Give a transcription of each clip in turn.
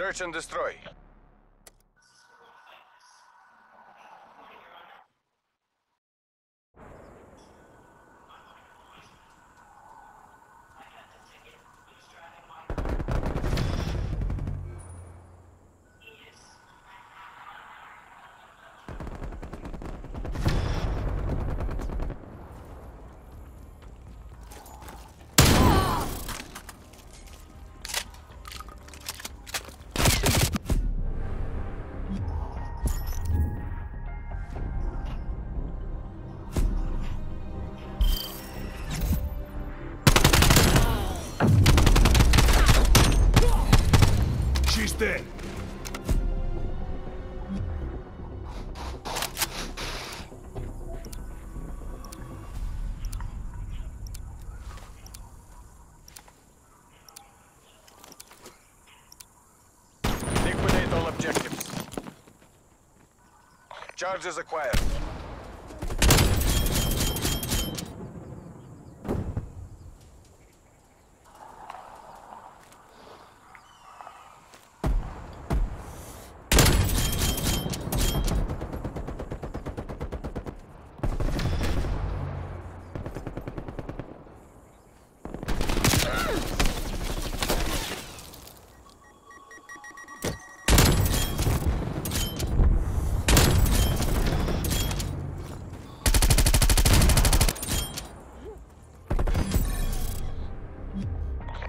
Search and destroy. Charges acquired.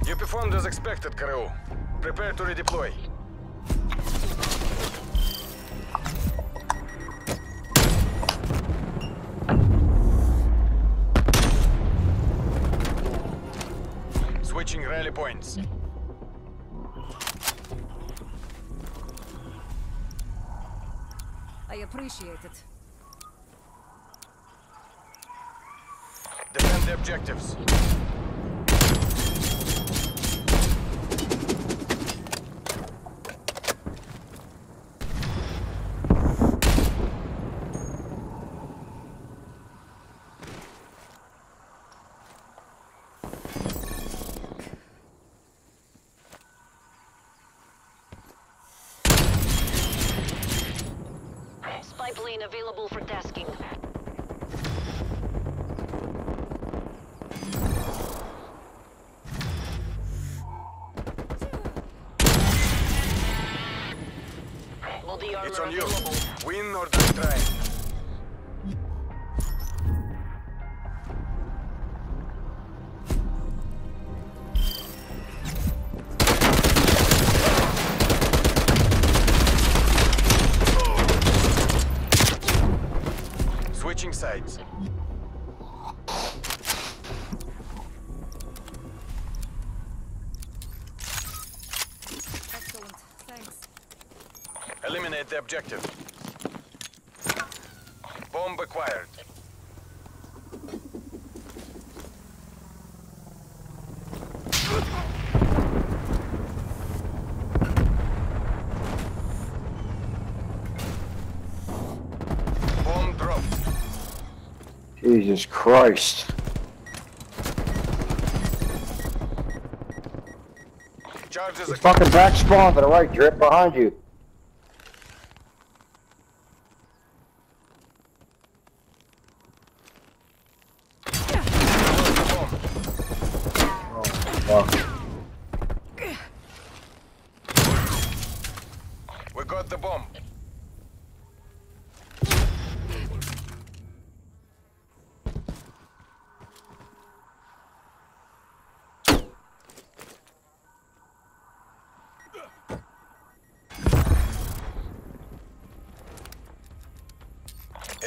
You performed as expected, Kareu. Prepare to redeploy. Switching rally points. I appreciate it. Defend the objectives. It's on you. Win or die. Objective. Bomb acquired. Bomb dropped. Jesus Christ. Charges fucking back spawn to the right, drip behind you. Oh, fuck. We got the bomb.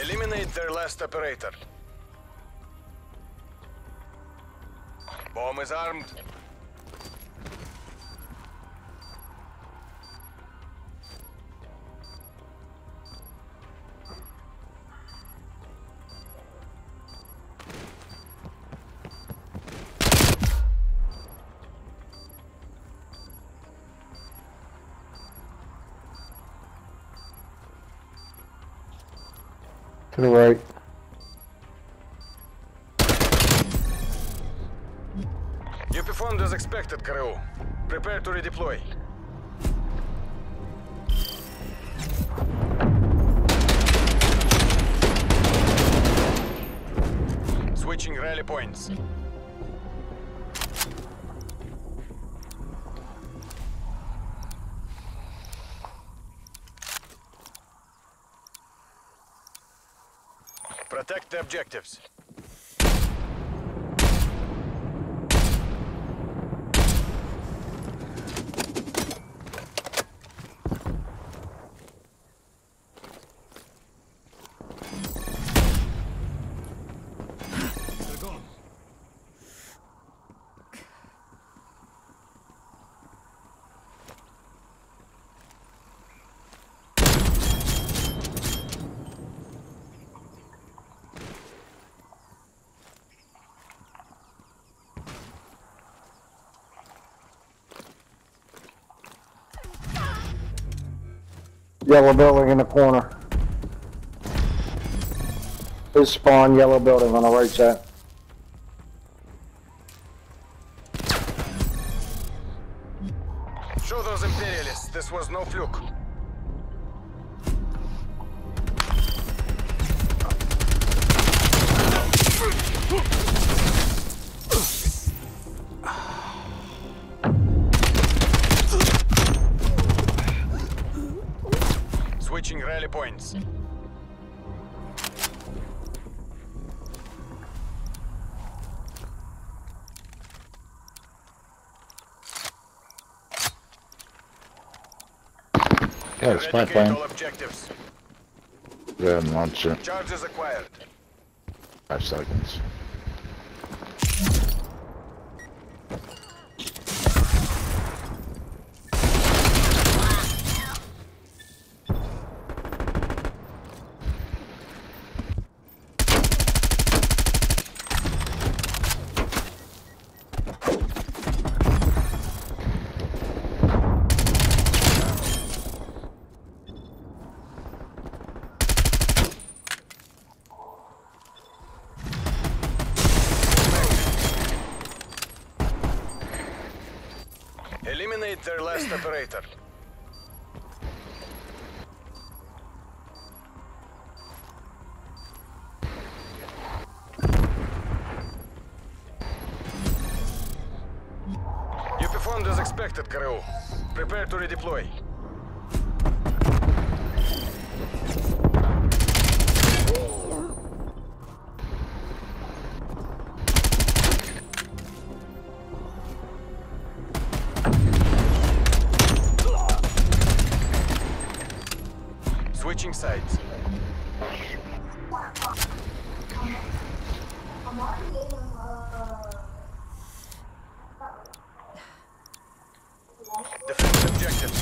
Eliminate their last operator. Bomb is armed. To the right. You performed as expected, Karau. Prepare to redeploy. Switching rally points. Protect the objectives. Yellow building in the corner. His spawn, yellow building on the right side. Show those Imperialists this was no fluke. Switching rally points. Yeah, spy Eradicate plane. Go ahead and launch it. Charges acquired. Five seconds. Eliminate their last operator. You performed as expected, Kareu. Prepare to redeploy. Switching sides. Defend objectives.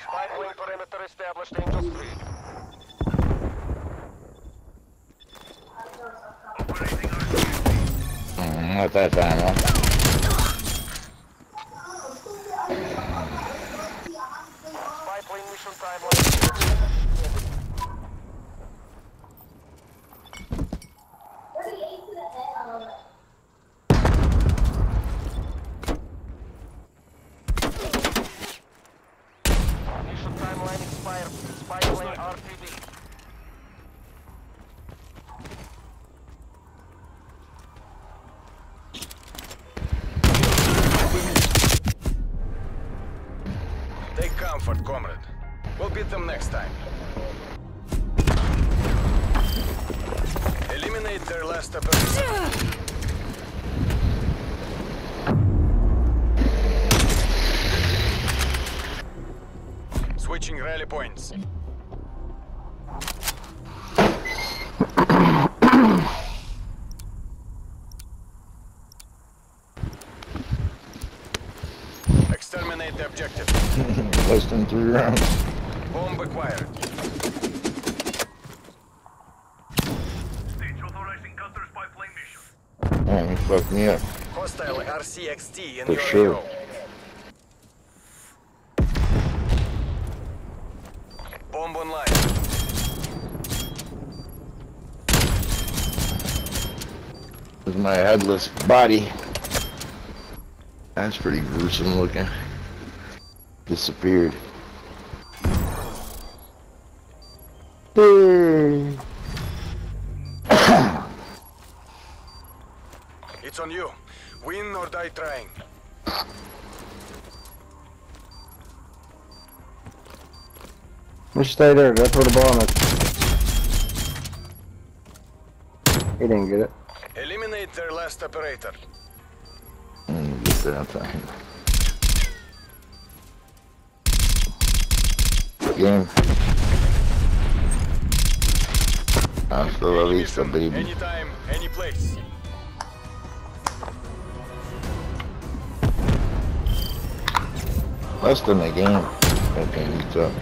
Spy plane perimeter established, Angels 3. Mm, not that comfort, comrade. We'll beat them next time. Eliminate their last. Switching rally points. Exterminate the objective. Than three rounds. Bomb acquired. Stage authorizing counter spy plane mission. Man, he fucked me up. Hostile RC-XD in For your sure. AO. Bomb online. This is my headless body. That's pretty gruesome looking. Disappeared. It's on you. Win or die trying. Just stay there. That's where the bomb is. He didn't get it. Eliminate their last operator. Mm, get that thing. Game. Any vista, mission, baby. Anytime, any place. Less than a game. Okay, he's up.